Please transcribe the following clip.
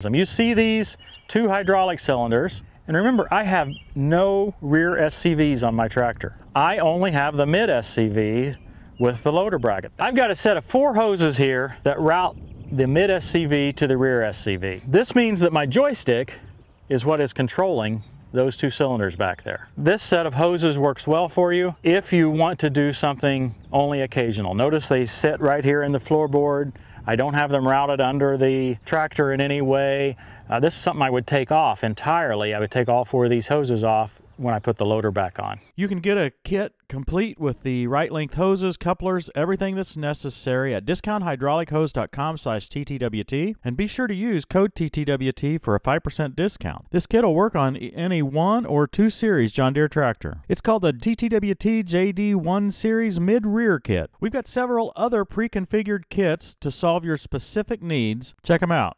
You see these two hydraulic cylinders, and remember I have no rear SCVs on my tractor. I only have the mid SCV with the loader bracket. I've got a set of four hoses here that route the mid SCV to the rear SCV. This means that my joystick is what is controlling those two cylinders back there. This set of hoses works well for you if you want to do something only occasional. Notice they sit right here in the floorboard. I don't have them routed under the tractor in any way. Uh, this is something I would take off entirely. I would take all four of these hoses off when I put the loader back on. You can get a kit complete with the right length hoses, couplers, everything that's necessary at discounthydraulichose.com slash TTWT and be sure to use code TTWT for a 5% discount. This kit will work on any one or two series John Deere tractor. It's called the TTWT JD1 Series Mid Rear Kit. We've got several other pre-configured kits to solve your specific needs. Check them out.